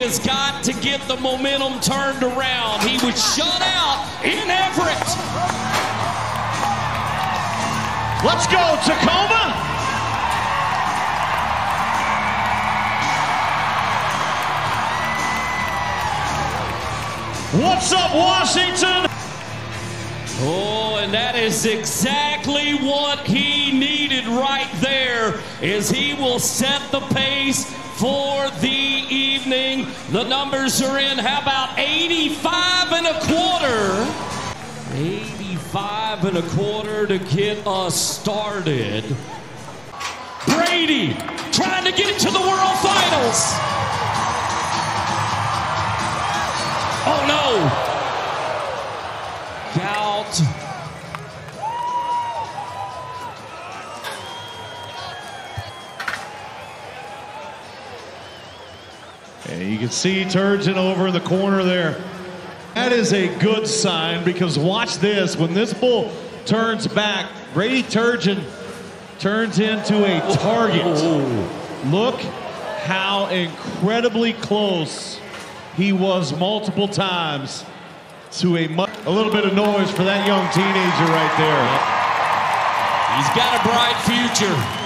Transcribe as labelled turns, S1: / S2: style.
S1: has got to get the momentum turned around. He was shut out in Everett.
S2: Let's go, Tacoma. What's up, Washington?
S1: Oh, and that is exactly what he needed right there, is he will set the pace for the evening. The numbers are in. How about 85 and a quarter? 85 and a quarter to get us started. Brady trying to get to the World Finals. Oh no! Doubt.
S2: And you can see Turgeon over in the corner there. That is a good sign because watch this. When this bull turns back, Brady Turgeon turns into a target. Look how incredibly close he was multiple times to a a little bit of noise for that young teenager right there.
S1: He's got a bright future.